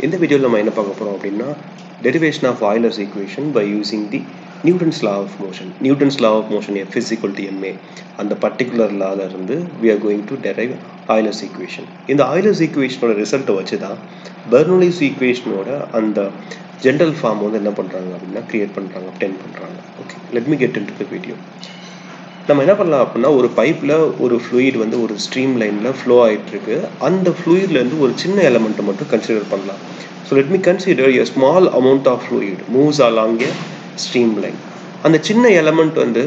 இந்த வீடியோவில் நம்ம என்ன பார்க்க போகிறோம் அப்படின்னா derivation of Euler's equation by using the Newton's law of motion Newton's law of motion F is DMA to MA அந்த பர்டிகுலர் லால இருந்து we are going to derive Euler's equation இந்த ஆயிலர்ஸ் ஈக்குவேஷனோட ரிசல்ட்டை வச்சு தான் பெர்னோலிஸ் ஈக்குவேஷனோட அந்த ஜென்ரல் ஃபார்ம் வந்து என்ன பண்ணுறாங்க அப்படின்னா கிரியேட் பண்ணுறாங்க obtain பண்ணுறாங்க okay let me get into the video நம்ம என்ன பண்ணலாம் அப்படின்னா ஒரு பைப்பில் ஒரு ஃப்ளூயிட் வந்து ஒரு ஸ்ட்ரீம் லைனில் ஃப்ளோ ஆகிட்டுருக்கு அந்த ஃப்ளூயிட்லேருந்து ஒரு சின்ன எலமெண்ட்டை மட்டும் கன்சிடர் பண்ணலாம். So let me consider a small amount of fluid moves along a streamline அந்த சின்ன எலமெண்ட் வந்து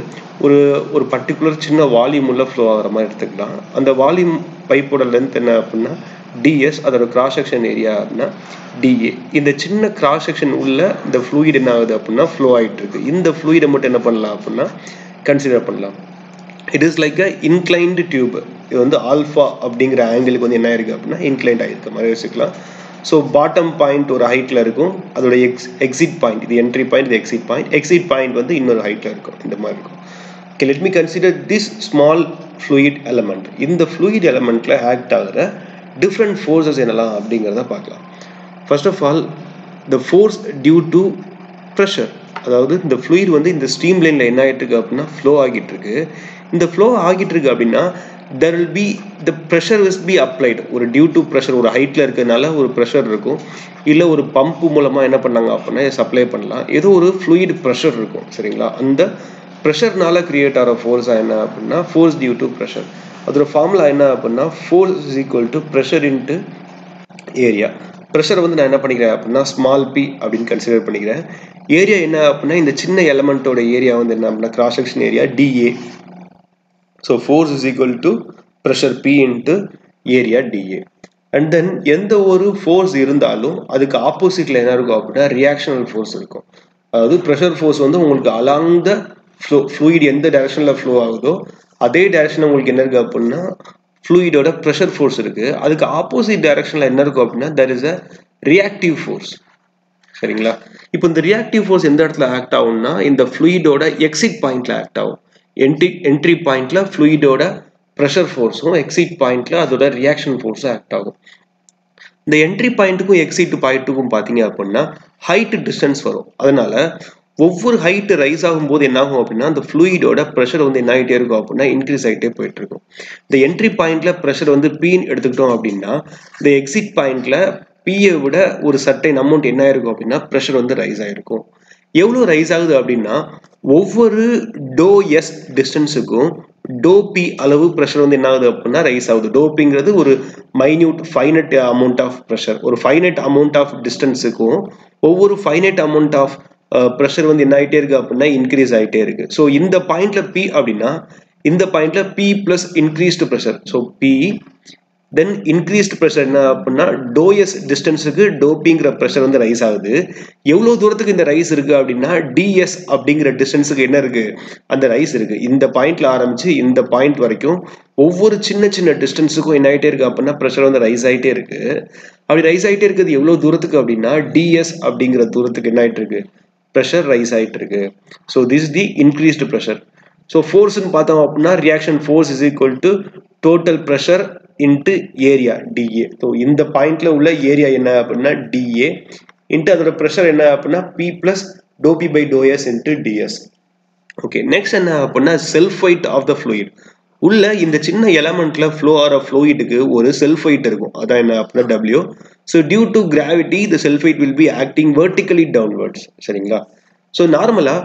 ஒரு ஒரு பர்டிகுலர் சின்ன வால்யூம் உள்ள ஃப்ளோ ஆகிற மாதிரி எடுத்துக்கலாம். அந்த வால்யூம் பைப்போட லென்த் என்ன அப்படின்னா டிஎஸ் அதோட கிராஸ் செக்ஷன் ஏரியா அப்படின்னா டிஏ இந்த சின்ன கிராஸ் செக்ஷன் உள்ள இந்த ஃப்ளூயிட் என்ன ஆகுது அப்படின்னா ஃப்ளோ ஆகிட்டு இருக்கு இந்த ஃப்ளூயிடை மட்டும் என்ன பண்ணலாம் அப்படின்னா கன்சிடர் பண்ணலாம். It is like a inclined tube இது வந்து ஆல்ஃபா அப்படிங்கிற ஆங்கிளுக்கு வந்து என்ன ஆயிருக்கு அப்படின்னா இன்க்ளைண்ட் ஆகிருக்க மாதிரி வச்சுக்கலாம் ஸோ பாட்டம் பாயிண்ட் ஒரு ஹைட்டில் இருக்கும். அதோட எக்ஸ் எக்ஸிட் பாயிண்ட் இது என்ட்ரி பாயிண்ட் இது எக்ஸிட் பாயிண்ட் எக்ஸிட் பாயிண்ட் வந்து இன்னொரு ஹைட்டில் இருக்கும். இந்த மாதிரி இருக்கும். Okay let me consider this small fluid element இந்த ஃப்ளூயிட் எலமெண்ட்டில் ஆக்ட் ஆகிற டிஃப்ரெண்ட் ஃபோர்ஸஸ் என்னலாம் அப்படிங்கிறத பார்க்கலாம். First of all the force due to pressure அதாவது இந்த ஃப்ளூயிட் வந்து இந்த ஸ்ட்ரீம் லைனில் என்ன ஆகிட்டு இருக்கு அப்படின்னா ஃப்ளோ ஆகிட்டு இருக்கு இந்த ஃப்ளோ ஆகிட்டு இருக்கு அப்படின்னா there will be the pressure which be applied ஒரு டியூ டு ப்ரெஷர் ஒரு ஹைட்டில் இருக்கிறதுனால ஒரு ப்ரெஷர் இருக்கும். இல்லை ஒரு பம்ப் மூலமாக என்ன பண்ணாங்க அப்படின்னா சப்ளை பண்ணலாம். ஏதோ ஒரு ஃப்ளூயிட் ப்ரெஷர் இருக்கும் சரிங்களா? அந்த ப்ரெஷர்னால கிரியேட் ஆகிற ஃபோர்ஸாக என்ன அப்படின்னா ஃபோர்ஸ் டியூ டு ப்ரெஷர் அதோட ஃபார்முலா என்ன அப்படின்னா force is equal to pressure into area pressure வந்து நான் என்ன பண்ணிக்கிறேன் அப்படின்னா ஸ்மால் பி அப்படின்னு கன்சிடர் பண்ணிக்கிறேன். ஏரியா என்ன அப்படின்னா இந்த சின்ன எலமெண்ட்டோட ஏரியா வந்து என்ன அப்படின்னா cross section area DA so force is equal to pressure P into area DA and then எந்த ஒரு ஃபோர்ஸ் இருந்தாலும் அதுக்கு ஆப்போசிட்டில் என்ன இருக்கும் அப்படின்னா ரியாக்ஷனல் ஃபோர்ஸ் இருக்கும். அதாவது ப்ரெஷர் ஃபோர்ஸ் வந்து உங்களுக்கு அலாங் த ஃப்ளோ ஃப்ளூயிட் எந்த டைரக்ஷனில் ஃப்ளோ ஆகுதோ அதே டைரக்ஷன் உங்களுக்கு என்ன இருக்குது அப்படின்னா ஃப்ளூயிடோட ப்ரெஷர் ஃபோர்ஸ் இருக்குது அதுக்கு ஆப்போசிட் டைரக்ஷனில் என்ன இருக்கும் அப்படின்னா there is a reactive force சரிங்களா? இப்போ இந்த ரியாக்டிவ் ஃபோர்ஸ் எந்த இடத்துல ஆக்ட் ஆகும்னா இந்த ஃப்ளூயிடோட எக்ஸிட் பாயிண்ட்ல ஆக்ட் ஆகும். என்ட்ரி என்ட்ரி பாயிண்ட்ல ஃப்ளூயிடோட ப்ரெஷர் ஃபோர்ஸும் எக்ஸிட் பாயிண்ட்ல அதோட ரியாக்ஷன் ஃபோர்ஸும் ஆக்ட் ஆகும். இந்த என்ட்ரி பாயிண்ட்டுக்கும் எக்ஸிட் பாயிண்ட்டுக்கும் பார்த்தீங்க அப்படின்னா ஹைட் டிஸ்டன்ஸ் வரும். அதனால ஒவ்வொரு ஹைட்டு ரைஸ் ஆகும்போது என்ன ஆகும் அப்படின்னா அந்த ஃப்ளூயிடோட ப்ரெஷர் வந்து என்ன ஆகிட்டே இருக்கும் அப்படின்னா இன்க்ரீஸ் ஆகிட்டே போயிட்டு இருக்கும். இந்த என்ட்ரி பாயிண்ட்ல ப்ரெஷர் வந்து பீன் எடுத்துக்கிட்டோம் அப்படின்னா இந்த எக்ஸிட் பாயிண்ட்ல பியை விட ஒரு சர்டைன் அமௌண்ட் என்ன ஆயிருக்கும் அப்படின்னா ப்ரெஷர் வந்து ரைஸ் ஆயிருக்கும். எவ்வளோ ரைஸ் ஆகுது அப்படின்னா ஒவ்வொரு டோ எஸ் டிஸ்டன்ஸுக்கும் டோ பி அளவு ப்ரெஷர் வந்து என்ன ஆகுது அப்படின்னா ரைஸ் ஆகுது. டோபிங்கிறது ஒரு minute finite amount of pressure ஒரு ஃபைனட் அமௌண்ட் ஆஃப் டிஸ்டன்ஸுக்கும் ஒவ்வொரு ஃபைனட் அமௌண்ட் ஆஃப் ப்ரெஷர் வந்து என்ன ஆகிட்டே இருக்கு அப்படின்னா இன்க்ரீஸ் ஆகிட்டே இருக்கு. ஸோ இந்த பாயிண்ட்ல பி அப்படின்னா இந்த பாயிண்ட்ல P plus increased pressure so P then increased pressure என்ன அப்படின்னா டோஎஸ் டிஸ்டன்ஸுக்கு டோப்பிங்கிற ப்ரெஷர் வந்து ரைஸ் ஆகுது. எவ்வளோ தூரத்துக்கு இந்த ரைஸ் இருக்குது அப்படின்னா டிஎஸ் அப்படிங்கிற டிஸ்டன்ஸுக்கு என்ன இருக்குது அந்த ரைஸ் இருக்குது இந்த பாயிண்ட்ல ஆரம்பித்து இந்த பாயிண்ட் வரைக்கும் ஒவ்வொரு சின்ன சின்ன டிஸ்டன்ஸுக்கும் என்ன ஆகிட்டே இருக்கு அப்படின்னா ப்ரெஷர் வந்து ரைஸ் ஆகிட்டே இருக்குது அப்படி ரைஸ் ஆகிட்டே இருக்குது எவ்வளோ தூரத்துக்கு அப்படின்னா டிஎஸ் அப்படிங்கிற தூரத்துக்கு என்ன ஆகிட்டு இருக்குது ப்ரெஷர் ரைஸ் ஆகிட்டு இருக்கு so this the increased pressure so ஃபோர்ஸ்னு பார்த்தோம் அப்படின்னா reaction force is equal to total pressure into area dA so இந்த பாயிண்ட்ல உள்ள ஏரியா என்ன அப்படின்னா டிஏ இன்ட்டு அதோட ப்ரெஷர் என்ன அப்படின்னா p plus doe p by doe s into ds okay next என்ன அப்படின்னா self weight of the fluid உள்ள இந்த சின்ன எலமெண்ட்ல ஃப்ளோ ஆகிற ஃப்ளோயிட்டுக்கு ஒரு செல்ஃப் இருக்கும். அதான் என்ன அப்படின்னா W so due to gravity the self weight will be acting vertically downwards சரிங்களா? ஸோ நார்மலா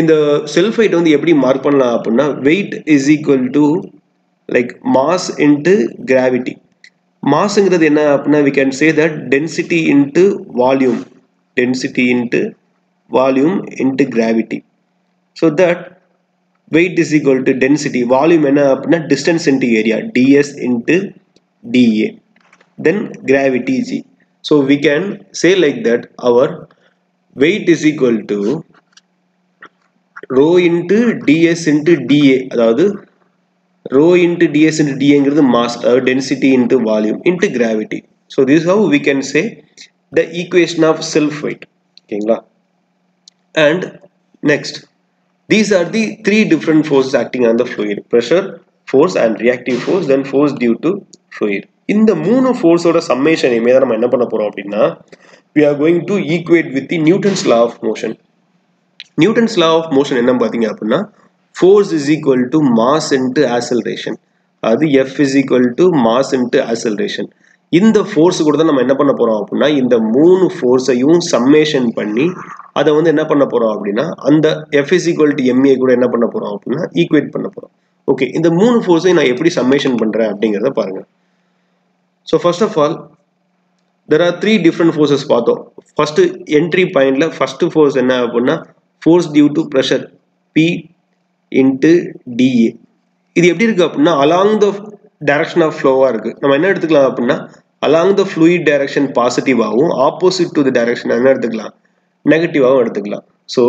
இந்த செல்ஃப் வந்து எப்படி மார்க் பண்ணலாம் அப்படின்னா weight is equal to like mass into gravity மாஸுங்கிறது என்ன அப்படின்னா we can say that density into volume density into volume into gravity so that weight is equal to density volume என்ன அப்படின்னா distance into area ds into dA then gravity g so we can say like that our weight is equal to rho into ds into dA அதாவது rho into ds into dA ங்கிறது mass அதாவது density into volume into gravity so this is how we can say the equation of self weight ஓகேங்களா and next These are the three different forces acting on the fluid. Pressure, force, and reactive force, then force due to fluid. இந்த மூணு ஃபோர்ஸோட சம்மேஷனையுமே தான் நம்ம என்ன பண்ண போறோம் அப்படின்னா we are going to equate with the Newton's law of motion Newton's law of motion என்ன பார்த்தீங்க அப்படின்னா force is equal to mass into acceleration அது F is equal to mass into acceleration இந்த ஃபோர்ஸ் கூட தான் நம்ம என்ன பண்ண போறோம் அப்படின்னா இந்த மூணு ஃபோர்ஸையும் சம்மேஷன் பண்ணி அதை வந்து என்ன பண்ண போறோம் அப்படின்னா அந்த எஃப்எஸ் ஈக்குவல்டி எம்ஏ கூட என்ன பண்ண போறோம் அப்படின்னா ஈக்குவேட் பண்ண போறோம். ஓகே இந்த மூணு ஃபோர்ஸையும் நான் எப்படி சம்மேஷன் பண்றேன் அப்படிங்கிறத பாருங்க. So first of all there are three different forces பார்த்தோம். ஃபர்ஸ்ட் என்ட்ரி பாயிண்ட்ல ஃபர்ஸ்ட் ஃபோர்ஸ் என்ன அப்படின்னா force due to pressure P into DA இது எப்படி இருக்கு அப்படின்னா அலாங் த டைரக்ஷன் ஆஃப் ஃப்ளோவாக இருக்கு. நம்ம என்ன எடுத்துக்கலாம் அப்படின்னா அலாங் த ஃப்ளூயிட் டைரக்ஷன் பாசிட்டிவாகவும் ஆப்போசிட் டு த டைரக்ஷன் என்ன எடுத்துக்கலாம்? நெகட்டிவாகவும் எடுத்துக்கலாம். So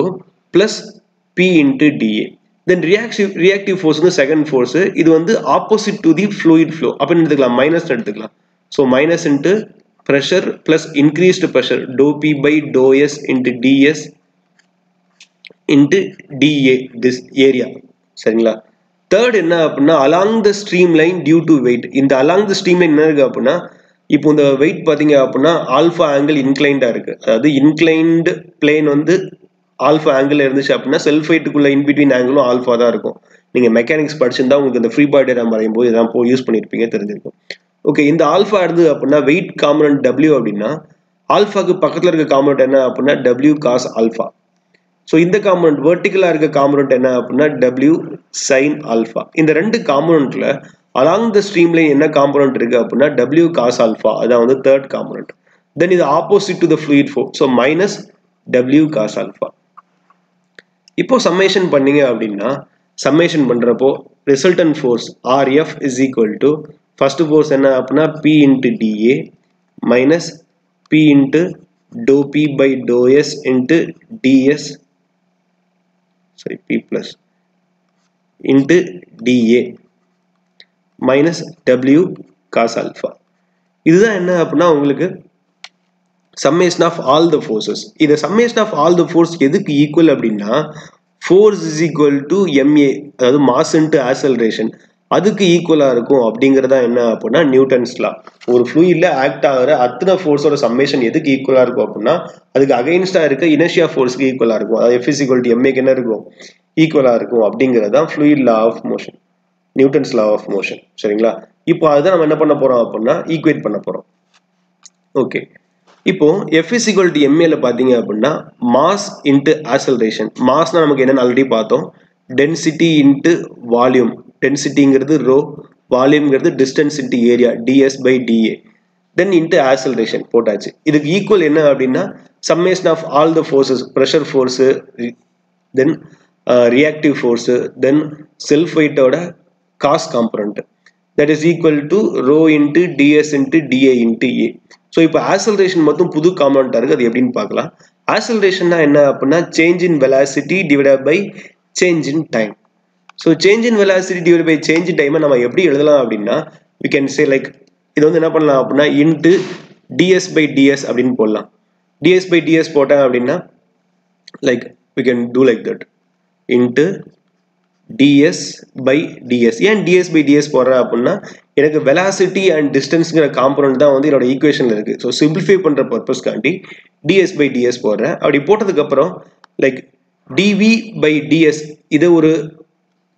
plus p into dA then reactive reactive force வந்து செகண்ட் ஃபோர்ஸு இது வந்து opposite to the fluid flow அப்படின்னு எடுத்துக்கலாம்? மைனஸ் எடுத்துக்கலாம். So minus into pressure plus increased pressure do P by do S into DS into DA this area சரிங்களா? Third என்ன அப்படின்னா along the stream line due to weight இந்த along the stream line என்ன இருக்குது அப்படின்னா இப்போ இந்த வெயிட் பார்த்தீங்க அப்படின்னா ஆல்ஃபா ஆங்கிள் இன்க்ளைண்டாக இருக்கு. அதாவது இன்க்ளைன்டு பிளேன் வந்து ஆல்ஃபா ஆங்கிள் இருந்துச்சு அப்படின்னா செல்ஃப் இன் இன்பிட்வீன் ஆங்கிளும் ஆல்ஃபா தான் இருக்கும். நீங்கள் மெக்கானிக்ஸ் படிச்சிருந்தா உங்களுக்கு இந்த ஃப்ரீ பாடி ரேம் வரையும் போது இதான் போ யூஸ் பண்ணியிருப்பீங்க தெரிஞ்சிருக்கும். ஓகே இந்த ஆல்ஃபா இருந்தது அப்படின்னா வெயிட் காம்பனன்ட் டபிள்யூ அப்படின்னா ஆல்ஃபாக்கு பக்கத்தில் இருக்க காம்பனன்ட் என்ன அப்படின்னா டபிள்யூ காஸ் ஆல்ஃபா ஸோ இந்த காம்பனண்ட் வெர்டிக்கலாக இருக்க காம்பனண்ட் என்ன அப்படின்னா டபிள்யூ சைன் ஆல்ஃபா இந்த ரெண்டு காம்பனண்ட்ல அலாங் த ஸ்ட்ரீம்ல என்ன காம்பனண்ட் இருக்கு அப்படின்னா டபிள்யூ காஸ் ஆல்ஃபா அதான் வந்து தேர்ட் காம்பனண்ட் தென் இது opposite to the fluid force so minus W cos alpha இப்போ சம்மேஷன் பண்ணீங்க அப்படின்னா சம்மேஷன் பண்ணுறப்போ resultant force RF is equal to first force என்ன அப்படின்னா p into dA minus p into doe p by doe s into ds sorry p plus into dA minus w cos alpha. இதுதான் என்ன அப்படின்னா உங்களுக்கு summation of all the forces இந்த summation of all the force எதுக்கு equal அப்படின்னா force is equal to ma அதாவது mass into acceleration அதுக்கு ஈக்குவலாக இருக்கும் அப்படிங்கிறதா என்ன அப்படின்னா நியூட்டன்ஸ்லாம் ஒரு ஃப்ளூயிட்ல ஆக்ட் ஆகிற அத்தனை ஃபோர்ஸோட சம்மேஷன் எதுக்கு ஈக்குவலாக இருக்கும் அப்படின்னா அதுக்கு அகைன்ஸ்டாக இருக்க இனர்ஷியா ஃபோர்ஸ்க்கு ஈக்குவலாக இருக்கும். அதாவது எஃப் ஈக்குவல் டு எம்ஏக்கு என்ன இருக்கும்? ஈக்குவலாக இருக்கும் அப்படிங்கிறது தான் fluid law of motion Newton's law of motion சரிங்களா? இப்போ அதுதான் நம்ம என்ன பண்ண போறோம் அப்படின்னா ஈக்குவேட் பண்ண போறோம். ஓகே இப்போ எஃப் இஸ் ஈக்குவல் டு எம்ஏல பார்த்தீங்க அப்படின்னா மாஸ் இன்ட்டு ஆசல்ரேஷன் மாஸ்னா நமக்கு என்னென்னு ஆல்ரெடி பார்த்தோம். டென்சிட்டி இன்ட்டு வால்யூம் டென்சிட்டிங்கிறது rho வால்யூம்ங்கிறது distance into area ds by dA then into acceleration போட்டாச்சு. இதுக்கு ஈக்குவல் என்ன அப்படின்னா summation of all the forces pressure force then reactive force then self வெயிட்டோட cos component that is equal to rho into ds into dA into a so இப்போ acceleration மட்டும் புது காம்பனண்ட்டாக இருக்குது அது எப்படின்னு பார்க்கலாம். ஆசல்ரேஷன்னா என்ன அப்படின்னா change in velocity divide by change in time so change in velocity divide by change in டைமை நம்ம எப்படி எழுதலாம் அப்படின்னா வி கேன் சே லைக் இது வந்து என்ன பண்ணலாம் அப்படின்னா இன்ட்டு டிஎஸ் பை டிஎஸ் அப்படின்னு போடலாம். டிஎஸ் பை டிஎஸ் போட்டேன் அப்படின்னா like we can do like that into ds by ds ஏன் டிஎஸ் பை டிஎஸ் போடுறேன் அப்படின்னா எனக்கு வெலாசிட்டி அண்ட் டிஸ்டன்ஸுங்கிற காம்பனண்ட் தான் வந்து என்னோட ஈக்குவேஷனில் இருக்குது ஸோ சிம்பிளிஃபை பண்ணுற பர்பஸ்க்காண்டி டிஎஸ் பை டிஎஸ் போடுறேன். அப்படி போட்டதுக்கப்புறம் லைக் டிவி பை டிஎஸ் இதை ஒரு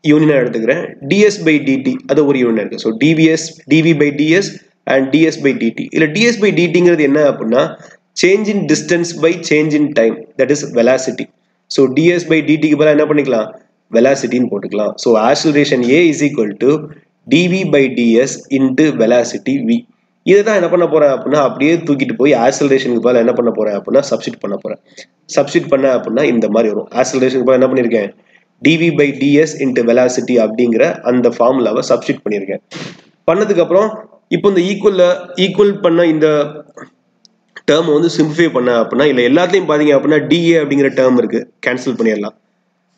யூனியனாக எடுத்துக்கிறேன். டிஎஸ் பை டிடி அது ஒரு யூனியன் இருக்குது so DVS dv by ds and ds by dt இல்லை டிஎஸ் பை டிடிங்கிறது என்ன அப்படின்னா change in distance by change in time that is velocity so ds by டிடிக்கு பதிலாக என்ன பண்ணிக்கலாம்? வெலாசிட்டின்னு போட்டுக்கலாம். So acceleration a is equal to dv by ds into velocity v இதை தான் என்ன பண்ண போறேன் அப்படின்னா அப்படியே தூக்கிட்டு போய் ஆக்சலரேஷனுக்கு பதில் என்ன பண்ண போறேன் அப்படின்னா சப்ஸ்டிட் பண்ண போறேன். சப்ஸ்டிட் பண்ண அப்படின்னா இந்த மாதிரி வரும். ஆக்சலரேஷனுக்கு பதில் என்ன பண்ணியிருக்கேன் dv by ds into velocity அப்படிங்கிற அந்த ஃபார்முலாவை சப்ஸ்டிட் பண்ணியிருக்கேன் பண்ணதுக்கப்புறம் இப்போ இந்த ஈக்குவலில் ஈக்குவல் பண்ண இந்த டேர்ம் வந்து சிம்பிஃபை பண்ண அப்படின்னா இல்லை எல்லாத்தையும் பார்த்தீங்க அப்படின்னா டிஏ அப்படிங்கிற டேர்ம் இருக்குது கேன்சல் பண்ணிடலாம்.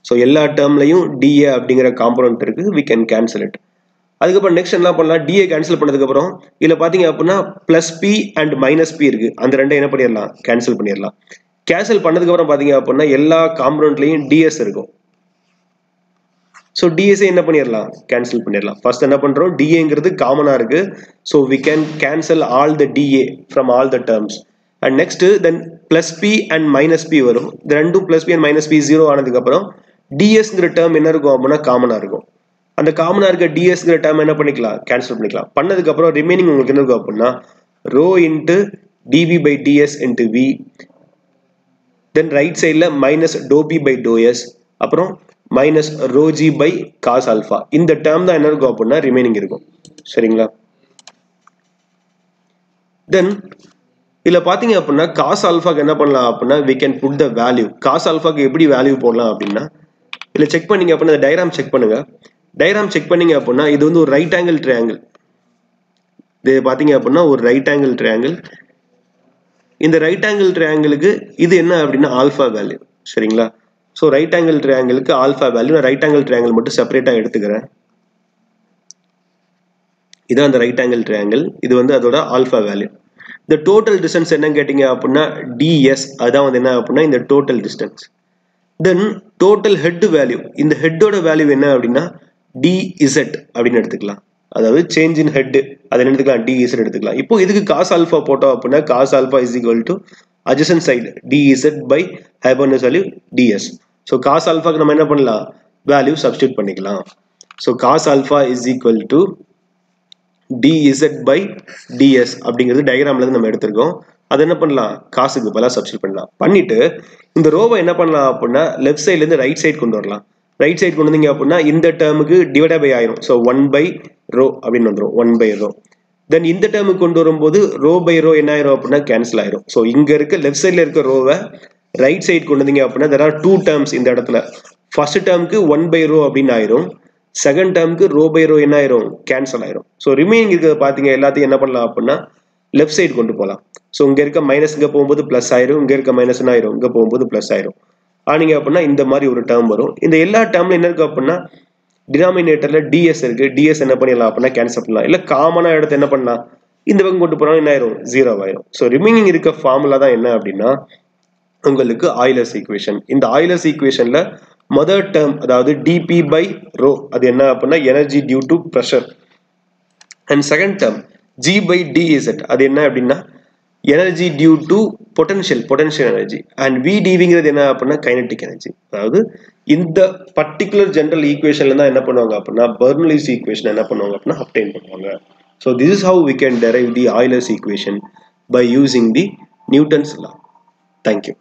ஸோ எல்லா டேர்ம்லையும் டிஏ அப்படிங்கிற காம்பனண்ட் இருக்குது. வி கேன் கேன்சல் இட் அதுக்கப்புறம் நெக்ஸ்ட் என்ன பண்ணலாம்? டிஏ கேன்சல் பண்ணதுக்கப்புறம் இதில் பார்த்தீங்க அப்படின்னா plus p and minus p இருக்குது அந்த ரெண்டை என்ன பண்ணிடலாம் கேன்சல் பண்ணிடலாம் கேன்சல் பண்ணதுக்கப்புறம் பார்த்தீங்க அப்படின்னா எல்லா காம்பனண்ட்லையும் டிஎஸ் இருக்கும். ஸோ டிஎஸ்ஏ என்ன பண்ணிடலாம் கேன்சல் பண்ணிடலாம் ஃபர்ஸ்ட் என்ன பண்ணுறோம் டிஏங்கிறது காமனாக இருக்குது so we can cancel all the dA from all the terms and next then plus p and minus p வரும். இது ரெண்டும் plus p and minus p zero ஆனதுக்கப்புறம் டிஎஸ்ங்கிற டேர்ம் என்ன இருக்கும் அப்படின்னா காமனாக இருக்கும். அந்த காமனாக இருக்க டிஎஸ்ங்கிற டேர்ம் என்ன பண்ணிக்கலாம்? கேன்சல் பண்ணிக்கலாம். பண்ணதுக்கப்புறம் ரிமைனிங் உங்களுக்கு என்ன இருக்கும் அப்படின்னா rho into dv by ds into v then right சைடில் minus doe p by doe s அப்புறம் minus rho g by cos alpha இந்த டேர்ம் தான் என்ன இருக்கும் அப்படின்னா ரிமைனிங் இருக்கும். சரிங்களா? தென் இதில் பார்த்தீங்க அப்படின்னா காஸ் ஆல்ஃபாக்கு என்ன பண்ணலாம் அப்படின்னா we can put the value cause ஆல்ஃபாக்கு எப்படி வேல்யூ போடலாம் அப்படின்னா இதில் செக் பண்ணீங்க அப்படின்னா டயராம் செக் பண்ணுங்க. டயராம் செக் பண்ணீங்க அப்படின்னா இது வந்து ஒரு ரைட் ஆங்கிள் ட்ரையாங்கிள் இது பார்த்தீங்க அப்படின்னா ஒரு ரைட் ஆங்கிள் ட்ரையாங்கிள் இந்த ரைட் ஆங்கிள் ட்ரையாங்கிளுக்கு இது என்ன அப்படின்னா ஆல்ஃபா வேல்யூ சரிங்களா? ஸோ ரைட் ஆங்கிள் ட்ரையாங்கிளுக்கு ஆல்ஃபா வேல்யூ நான் ரைட் ஆங்கிள் ட்ரையாங்கிள் மட்டும் செப்பரேட்டாக எடுத்துக்கிறேன். இதான் அந்த ரைட் ஆங்கிள் ட்ரையாங்கிள் இது வந்து அதோட ஆல்ஃபா வேல்யூ இந்த டோட்டல் டிஸ்டன்ஸ் என்ன கேட்டிங்க அப்படின்னா டிஎஸ் அதான் வந்து என்ன அப்படின்னா இந்த total distance then total head value இந்த ஹெட்டோட வேல்யூ என்ன அப்படின்னா டிஇசட் அப்படின்னு எடுத்துக்கலாம். அதாவது சேஞ்ச் இன் ஹெட் அதை என்ன எடுத்துக்கலாம்? டிஇசட் எடுத்துக்கலாம். இப்போ இதுக்கு காஸ் ஆல்ஃபா போட்டோம் அப்படின்னா cos alpha is equal to adjacent side dz by hypotenuse value ds so cos ஆல்ஃபாக்கு நம்ம என்ன பண்ணலாம்? வேல்யூ சப்ஸ்டியூட் பண்ணிக்கலாம். So cos alpha is equal to dz by ds அப்படிங்கிறது டயக்ராம்ல நம்ம எடுத்திருக்கோம். அது என்ன பண்ணலாம்? காசுக்கு பதிலாக சப்ஸ்டியூட் பண்ணலாம். பண்ணிட்டு இந்த ரோவை என்ன பண்ணலாம் அப்படின்னா லெஃப்ட் சைட்லேருந்து ரைட் சைடு கொண்டு வரலாம். ரைட் சைடு கொண்டு வந்தீங்க அப்படின்னா இந்த டேர்முக்கு டிவைட் பை ஆயிரும். ஸோ ஒன் பை ரோ அப்படின்னு வந்துடும் ஒன் பை ரோ தென் இந்த டேர்முக்கு கொண்டு வரும்போது ரோ பை ரோ என்ன ஆயிரும் அப்படின்னா கேன்சல் ஆயிரும். ஸோ இங்கே இருக்க லெஃப்ட் சைடில் இருக்க ரோவை ரைட் சைடு கொண்டு வந்தீங்க அப்படின்னா தெர் ஆர் டூ டேர்ம்ஸ் இந்த இடத்துல. ஃபர்ஸ்ட் டேர்முக்கு ஒன் பை ரோ அப்படின்னு ஆயிரும். செகண்ட் டேர்முக்கு ரோ பை ரோ என்ன ஆயிரும்? கேன்சல் ஆயிரும். ஸோ ரிமைனிங் இருக்கிறத பார்த்தீங்க எல்லாத்தையும் என்ன பண்ணலாம் அப்படின்னா லெஃப்ட் சைடு கொண்டு போகலாம். ஸோ இங்கே இருக்க மைனஸ் இங்கே போகும்போது ப்ளஸ் ஆயிரும் இங்கே இருக்க மைனஸ்னு ஆயிரும் இங்கே போகும்போது ப்ளஸ் ஆயிரும். ஆனீங்க அப்படின்னா இந்த மாதிரி ஒரு டேர்ம் வரும். இந்த எல்லா டேர்ம்ல என்ன இருக்கு அப்படின்னா டினாமினேட்டரில் டிஎஸ் இருக்குது டிஎஸ் என்ன பண்ணிடலாம் அப்படின்னா கேன்சல் பண்ணலாம். இல்லை காமனாக இடத்த என்ன பண்ணலாம்? இந்த பக்கம் கொண்டு போனாலும் என்ன ஆயிரும்? ஜீரோ ஆயிரும். ஸோ ரிமைனிங் இருக்க ஃபார்முலா தான் என்ன அப்படின்னா உங்களுக்கு ஆயிலர்ஸ் ஈக்குவேஷன் இந்த ஆயிலர்ஸ் ஈக்குவேஷனில் மதர் டேர்ம் அதாவது டிபி பை ரோ அது என்ன அப்படின்னா energy due to pressure and second term g by dz அது என்ன அப்படின்னா energy due to potential potential energy and v டிவிங்கிறது என்ன அப்படின்னா கைனட்டிக் எனர்ஜி அதாவது இந்த பர்டிகுலர் ஜென்ரல் ஈக்குவேஷன்ல தான் என்ன பண்ணுவாங்க அப்படின்னா பர்னலிஸ் ஈக்குவேஷன் என்ன பண்ணுவாங்க அப்படின்னா அப்டைன் பண்ணுவாங்க. So this is how we can derive the Euler's equation by using the Newton's law thank you